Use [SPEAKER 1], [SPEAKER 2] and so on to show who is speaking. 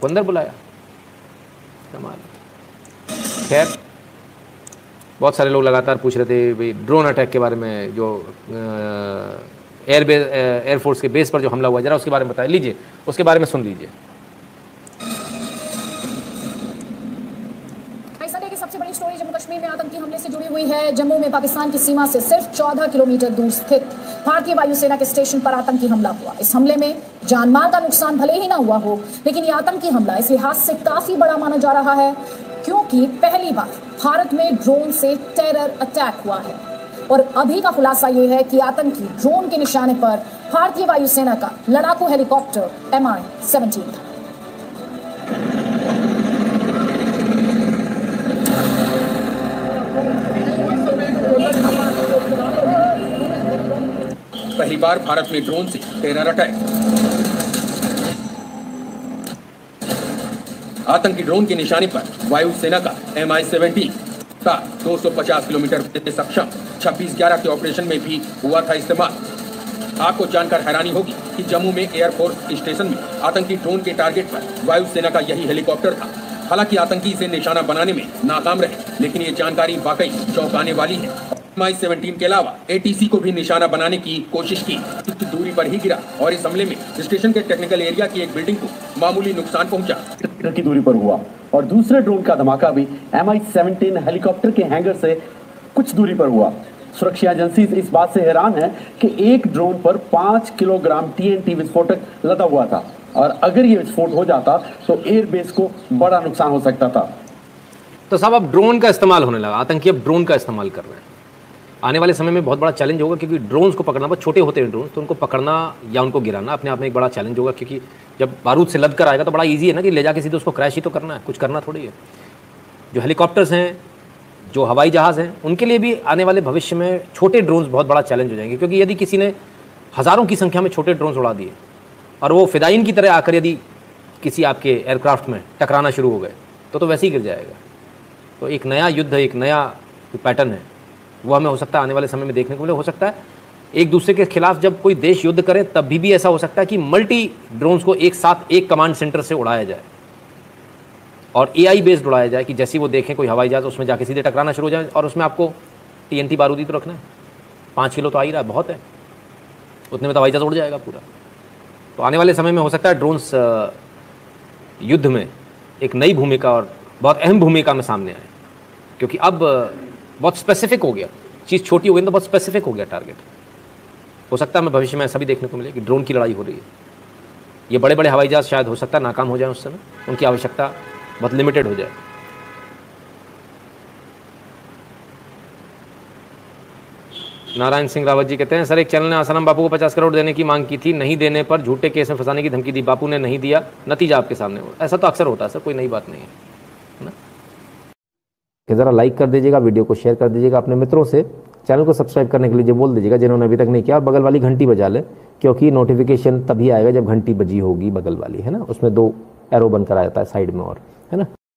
[SPEAKER 1] वो अंदर बुलाया। कमाल खैर, बहुत सारे लोग लगातार पूछ रहे थे, भाई ड्रोन अटैक के बारे में जो एयरबेस एयरफोर्स के बेस पर जो हमला हुआ जरा उसके बारे में बताया लीजिए, उसके बारे में सुन लीजिए
[SPEAKER 2] इस तरह की सबसे बड़ी स्टोरी जम्मू कश्मीर में आतंकी हमले से जुड़ी हुई है। जम्मू में पाकिस्तान की सीमा से सिर्फ़ 14 किलोमीटर दूर स्थित भारतीय वायुसेना के स्टेशन पर आतंकी हमला हुआ। इस हमले में जानमाल का नुकसान भले ही ना हुआ हो, लेकिन ये आतंकी हमला इस लिहाज से काफ़ी बड़ा माना जा रहा है, क्योंकि पहली बार भारत में ड्रोन से टेरर अटैक हुआ है। और अभी का खुलासा यह है कि आतंकी ड्रोन के निशाने पर भारतीय वायुसेना का लड़ाकू हेलीकॉप्टर एम आई सेवनटीन था।
[SPEAKER 3] पहली बार भारत में ड्रोन से टेरर अटैक। आतंकी ड्रोन की निशाने पर वायुसेना का एम आई सेवेंटीन का 250 किलोमीटर सक्षम 26 ग्यारह के ऑपरेशन में भी हुआ था इस्तेमाल। आपको जानकर हैरानी होगी कि जम्मू में एयरफोर्स स्टेशन में आतंकी ड्रोन के टारगेट पर वायुसेना का यही हेलीकॉप्टर था। हालाँकि आतंकी इसे निशाना बनाने में नाकाम रहे, लेकिन ये जानकारी वाकई चौंकाने वाली है। एम सेवनटीन के अलावा एटीसी को भी निशाना बनाने की कोशिश की। कुछ दूरी पर ही गिरा और इस हमले में स्टेशन के टेक्निकल एरिया की एक बिल्डिंग को मामूली नुकसान पहुँचा।
[SPEAKER 4] की दूरी पर हुआ और दूसरे ड्रोन का धमाका भी एम आई सेवनटीन हेलीकॉप्टर के हैंगर से कुछ दूरी पर हुआ। सुरक्षा एजेंसी इस बात से हैरान है कि एक ड्रोन पर पाँच किलोग्राम टीएनटी विस्फोटक लदा हुआ था और अगर ये विस्फोट हो जाता तो एयरबेस को बड़ा नुकसान हो सकता था।
[SPEAKER 1] तो साहब अब ड्रोन का इस्तेमाल होने लगा। आतंकी अब ड्रोन का इस्तेमाल कर रहे हैं। आने वाले समय में बहुत बड़ा चैलेंज होगा क्योंकि ड्रोन्स को पकड़ना, बहुत छोटे होते हैं ड्रोन तो उनको पकड़ना या उनको गिराना, अपने आप में एक बड़ा चैलेंज होगा क्योंकि जब बारूद से लद कर आएगा तो बड़ा ईजी है ना कि ले जाके सीधे उसको क्रैश ही तो करना है, कुछ करना थोड़ी है। जो हेलीकॉप्टर्स हैं, जो हवाई जहाज़ हैं, उनके लिए भी आने वाले भविष्य में छोटे ड्रोन्स बहुत बड़ा चैलेंज हो जाएँगे, क्योंकि यदि किसी ने हज़ारों की संख्या में छोटे ड्रोन्स उड़ा दिए और वो फिदाइन की तरह आकर यदि किसी आपके एयरक्राफ्ट में टकराना शुरू हो गए तो तो वैसे ही गिर जाएगा। तो एक नया युद्ध, एक नया पैटर्न है। वो हमें हो सकता है आने वाले समय में देखने को मिले हो सकता है। एक दूसरे के खिलाफ जब कोई देश युद्ध करें तब भी, भी ऐसा हो सकता है कि मल्टी ड्रोन्स को एक साथ एक कमांड सेंटर से उड़ाया जाए और एआई बेस्ड उड़ाया जाए कि जैसे वो देखें कोई हवाई जहाज़ उसमें जाके सीधे टकराना शुरू हो जाए और उसमें आपको टीएनटी बारूदी तो रखना है। पाँच किलो तो आ ही रहा है बहुत है। उतने में तो हवाई जहाज़ उड़ जाएगा पूरा। तो आने वाले समय में हो सकता है ड्रोन्स युद्ध में एक नई भूमिका और बहुत अहम भूमिका में सामने आए। क्योंकि अब बहुत स्पेसिफिक हो गया। चीज़ छोटी हो गई तो बहुत स्पेसिफिक हो गया टारगेट हो सकता है हमें भविष्य में ऐसा भी देखने को मिले कि ड्रोन की लड़ाई हो रही है। ये बड़े बड़े हवाई जहाज़ शायद हो सकता है नाकाम हो जाए उस समय। उनकी आवश्यकता बहुत लिमिटेड हो जाए। नारायण सिंह रावत जी कहते हैं, सर, एक चैनल ने आसाराम बापू को पचास करोड़ देने की मांग की थी, नहीं देने पर झूठे केस में फंसाने की धमकी दी। बापू ने नहीं दिया, नतीजा आपके सामने हो ऐसा तो अक्सर होता है, सर, कोई नई बात नहीं है ना? कि ज़रा लाइक कर दीजिएगा वीडियो को शेयर कर दीजिएगा अपने मित्रों से। चैनल को सब्सक्राइब करने के लिए बोल दीजिएगा, जिन्होंने अभी तक नहीं किया, और बगल वाली घंटी बजा लें, क्योंकि नोटिफिकेशन तभी आएगा जब घंटी बजी होगी बगल वाली, है ना? उसमें दो एरो बनकर आ जाता है साइड में और, है ना?